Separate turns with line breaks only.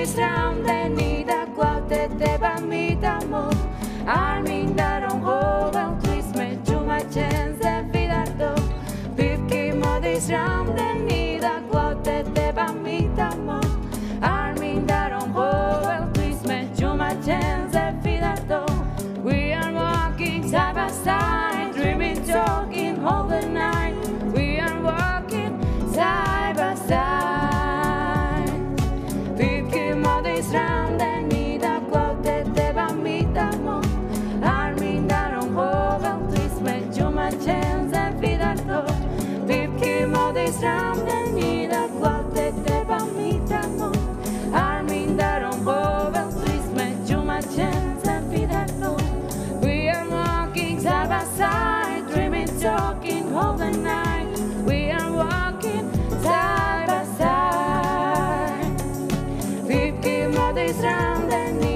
Registram den nida te teba Armin daron hovel twisme chuma chance de vidardo Pivki modisram den always round and others round and